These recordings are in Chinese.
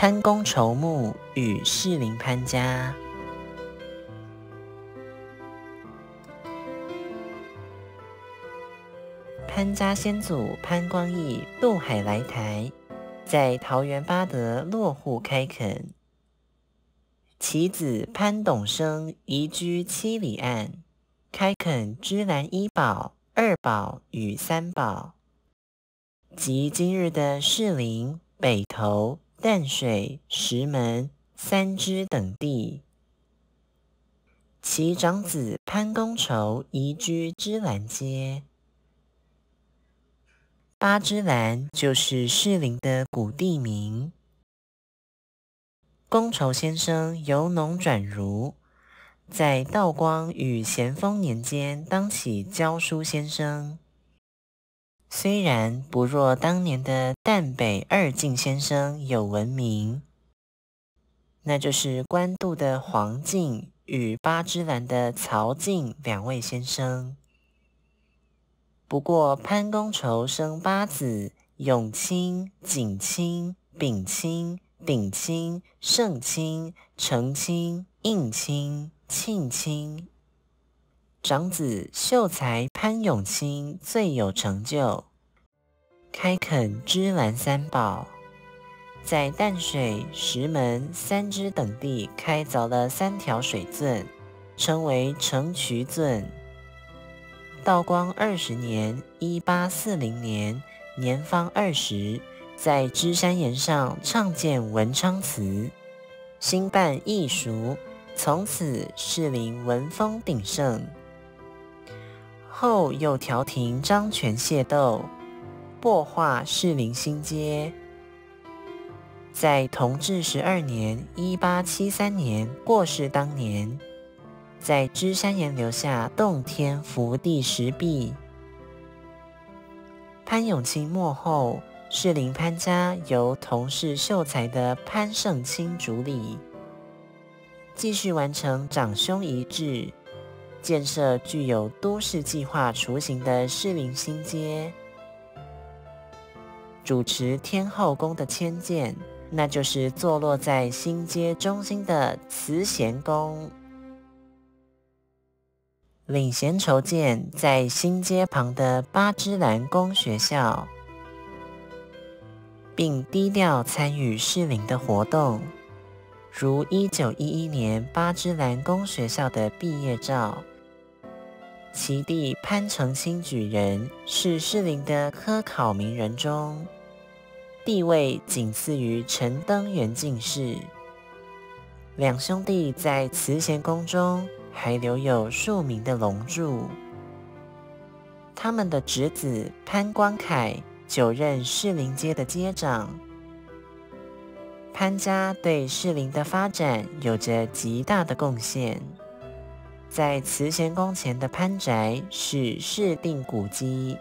潘公筹墓与士林潘家。潘家先祖潘光义渡海来台，在桃园八德落户开垦。其子潘董生移居七里岸，开垦芝兰一堡、二堡与三堡，即今日的士林、北投、淡水、石门、三芝等地。其长子潘公筹移居芝兰街。八芝兰就是士林的古地名。公筹先生由农转儒，在道光与咸丰年间当起教书先生。虽然不若当年的淡北二进先生有闻名，那就是官渡的黄进与八芝兰的曹进两位先生。不过，潘公筹生八子：永清、景清、丙清、鼎清、盛清、承清、应清、庆清。长子秀才潘永清最有成就，开垦芝兰三宝，在淡水、石门、三芝等地开凿了三条水圳，称为城渠圳。道光二十年（一八四零年），年方二十，在芝山岩上创建文昌祠，兴办艺术，从此士林文风鼎盛。后又调停张权械斗，擘画士林新街。在同治十二年（一八七三年）过世当年。在芝山岩留下洞天福地石壁。潘永清末后，士林潘家由同是秀才的潘胜清主理，继续完成长兄遗志，建设具有都市计划雏形的士林新街，主持天后宫的迁建，那就是坐落在新街中心的慈贤宫。领衔筹建在新街旁的八芝兰公学校，并低调参与士林的活动，如一九一一年八芝兰公学校的毕业照，其弟潘承清举人是士林的科考名人中，地位仅次于陈登元进士。两兄弟在慈贤宫中。还留有庶民的龙柱。他们的侄子潘光凯久任士林街的街长。潘家对士林的发展有着极大的贡献。在慈贤宫前的潘宅是市定古迹，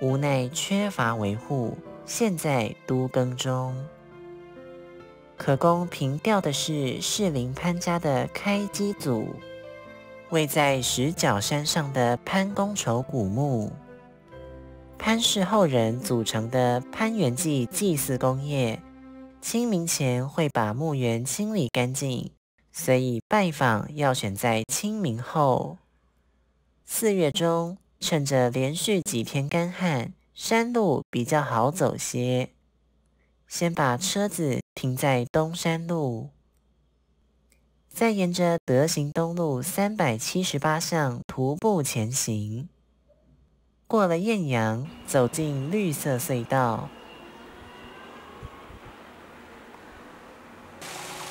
无奈缺乏维护，现在都更中。可供凭吊的是士林潘家的开基祖，位在石角山上的潘公筹古墓。潘氏后人组成的潘元祭祭祀工业，清明前会把墓园清理干净，所以拜访要选在清明后。四月中，趁着连续几天干旱，山路比较好走些。先把车子停在东山路，再沿着德行东路三百七十八巷徒步前行。过了艳阳，走进绿色隧道，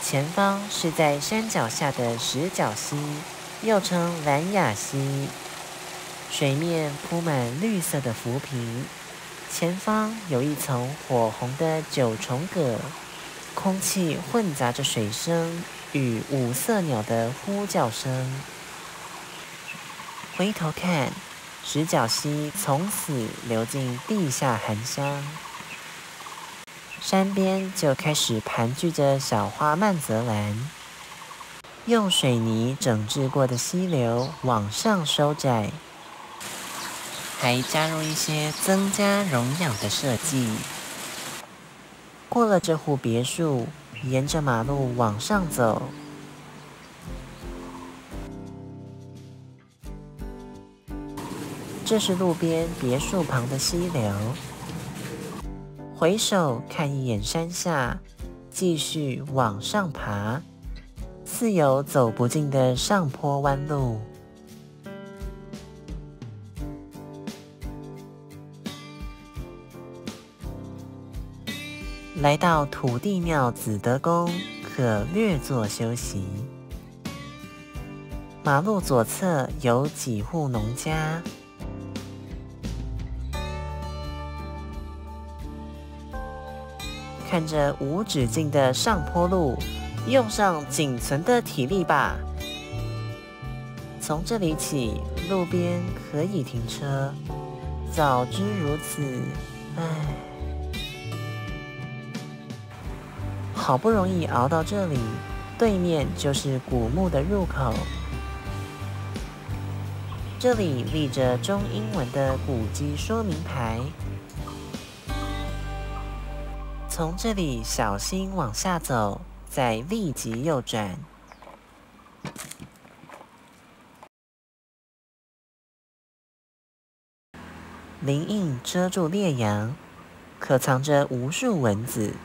前方是在山脚下的石角溪，又称兰雅溪，水面铺满绿色的浮萍。前方有一层火红的九重葛，空气混杂着水声与五色鸟的呼叫声。回头看，石角溪从此流进地下寒香。山边就开始盘踞着小花曼泽兰，用水泥整治过的溪流往上收窄。还加入一些增加溶氧的设计。过了这户别墅，沿着马路往上走，这是路边别墅旁的溪流。回首看一眼山下，继续往上爬，似有走不尽的上坡弯路。来到土地庙子德宫，可略作休息。马路左侧有几户农家。看着无止境的上坡路，用上仅存的体力吧。从这里起，路边可以停车。早知如此，唉，好不容易熬到这里，对面就是古墓的入口。这里立着中英文的古迹说明牌。从这里小心往下走，再立即右转。林荫遮住烈阳，可藏着无数蚊子。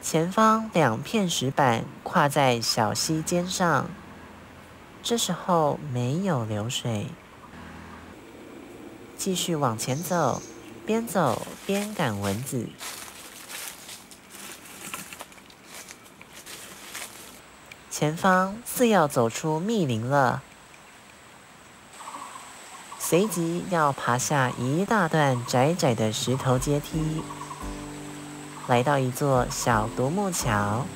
前方两片石板跨在小溪尖上，这时候没有流水。继续往前走，边走边赶蚊子。前方似要走出密林了，随即要爬下一大段窄窄的石头阶梯，来到一座小独木桥。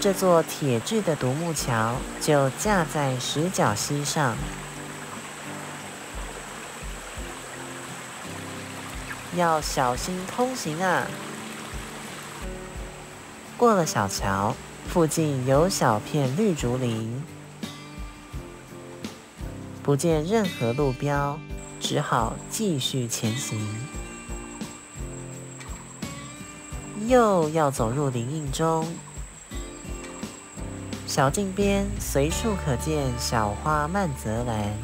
这座铁质的独木桥就架在石角溪上，要小心通行啊！过了小桥，附近有小片绿竹林，不见任何路标，只好继续前行。又要走入林荫中，小径边随处可见小花曼泽兰，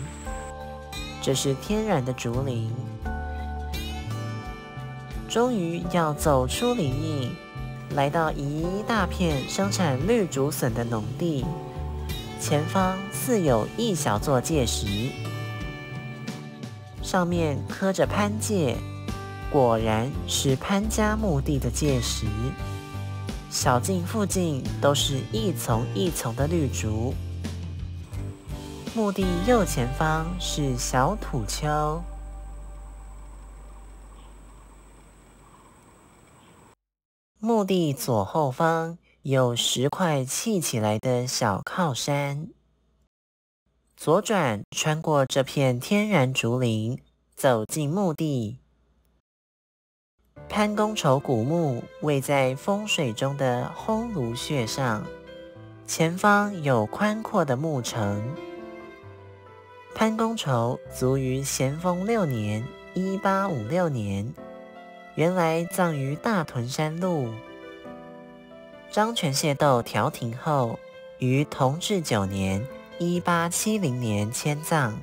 这是天然的竹林。终于要走出林荫。来到一大片生产绿竹笋的农地，前方似有一小座界石，上面刻着潘界，果然是潘家墓地的界石。小径附近都是一丛一丛的绿竹，墓地右前方是小土丘。墓地左后方有石块砌起来的小靠山。左转，穿过这片天然竹林，走进墓地。潘公丑古墓位在风水中的烘炉穴上，前方有宽阔的墓城。潘公丑卒于咸丰六年（一八五六年）。原来葬于大屯山路。张权械斗调停后，于同治九年（一八七零年）迁葬。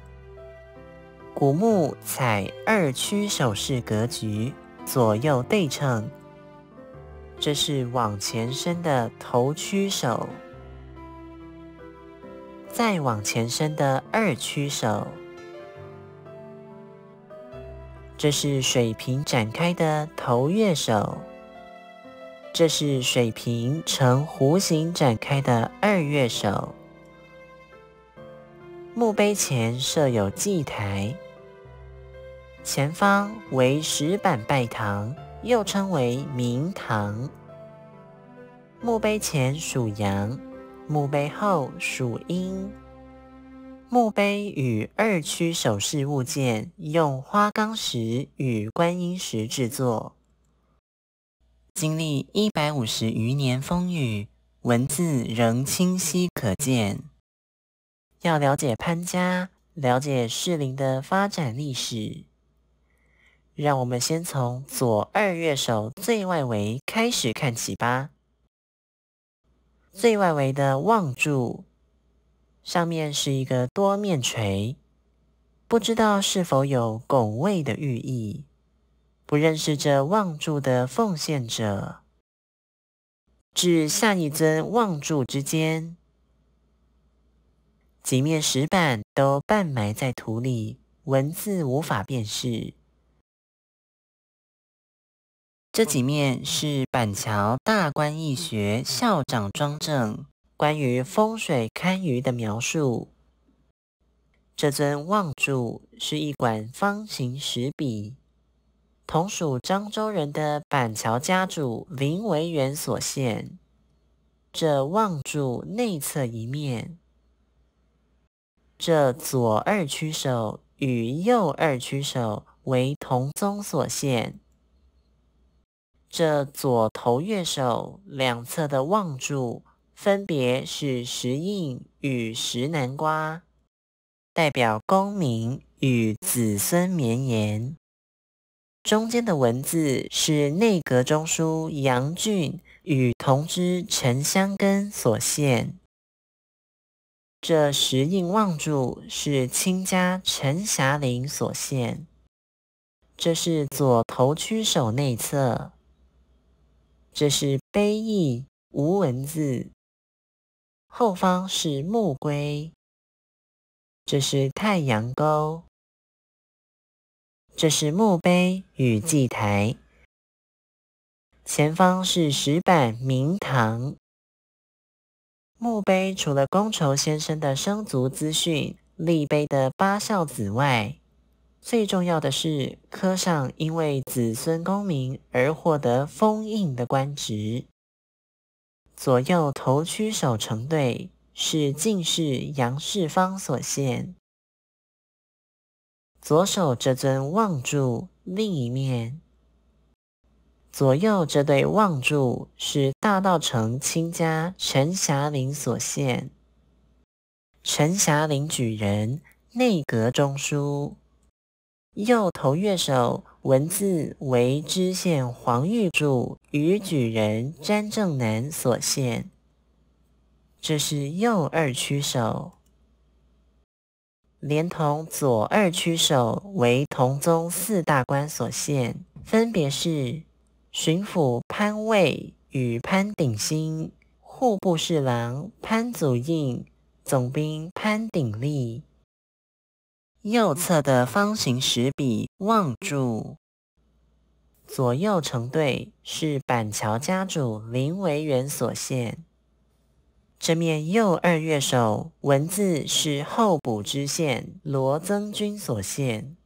古墓采二曲手势格局，左右对称。这是往前伸的头曲手，再往前伸的二曲手。这是水平展开的头月手，这是水平呈弧形展开的二月手。墓碑前设有祭台，前方为石板拜堂，又称为明堂。墓碑前属阳，墓碑后属阴。墓碑与二曲首饰物件用花岗石与观音石制作，经历一百五十余年风雨，文字仍清晰可见。要了解潘家，了解士林的发展历史，让我们先从左二月手最外围开始看起吧。最外围的望柱上面是一个多面锤，不知道是否有拱卫的寓意。不认识这望柱的奉献者，至下一尊望柱之间，几面石板都半埋在土里，文字无法辨识。这几面是板桥大观义学校长庄正关于风水堪舆的描述。这尊望柱是一管方形石笔。同属漳州人的板桥家主林维元所献。这望柱内侧一面，这左二曲手与右二曲手为同宗所献。这左头月手两侧的望柱分别是石印与石南瓜，代表功名与子孙绵延。中间的文字是内阁中书杨俊与同知陈香根所献。这石印望柱是亲家陈霞林所献。这是左头曲手内侧。这是碑意无文字。后方是木龟。这是太阳沟。这是墓碑与祭台，前方是石板明堂。墓碑除了公筹先生的生卒资讯、立碑的八孝子外，最重要的是刻上因为子孙功名而获得封印的官职。左右头曲手成对，是进士杨世芳所献。左手这尊望柱，另一面；左右这对望柱是大道城亲家陈霞林所献。陈霞林举人，内阁中书。右头月手文字为知县黄玉柱与举人詹正南所献。这是右二曲手。连同左二曲手为同宗四大官所献，分别是巡抚潘卫与潘鼎新、户部侍郎潘祖印、总兵潘鼎立。右侧的方形石笔望柱，左右成对，是板桥家主林维元所献。这面右二月手文字是候补知县罗增君所献。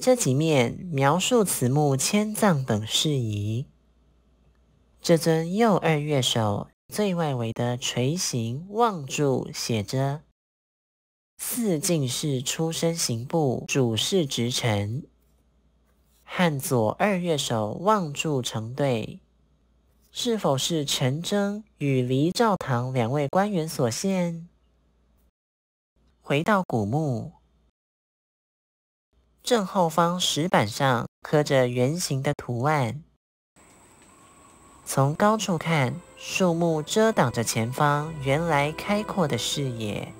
这几面描述此墓迁葬等事宜。这尊右二月手最外围的垂形望柱写着“四进士出身刑部主事职臣”，和左二月手望柱成对。是否是陈征与黎兆堂两位官员所献？回到古墓，正后方石板上刻着圆形的图案。从高处看，树木遮挡着前方原来开阔的视野。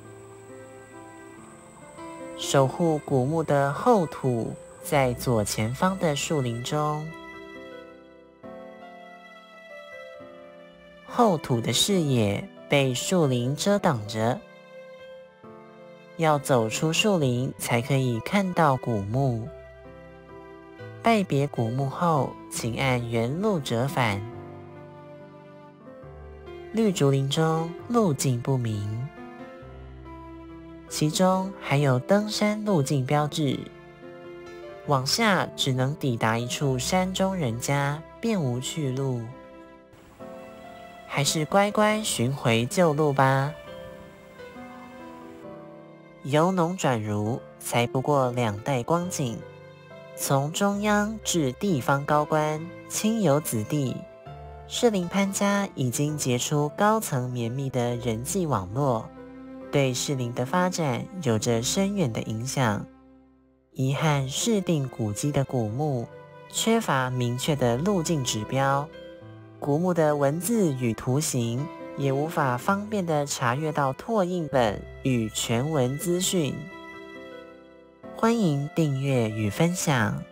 守护古墓的后土在左前方的树林中。后土的视野被树林遮挡着，要走出树林才可以看到古墓。拜别古墓后，请按原路折返。绿竹林中路径不明，其中还有登山路径标志，往下只能抵达一处山中人家，便无去路。还是乖乖寻回旧路吧。由农转儒才不过两代光景，从中央至地方高官、亲友子弟，士林潘家已经结出高层绵密的人际网络。对士林的发展有着深远的影响。遗憾市定古迹的古墓缺乏明确的路径指标，古墓的文字与图形也无法方便的查阅到拓印本与全文资讯。欢迎订阅与分享。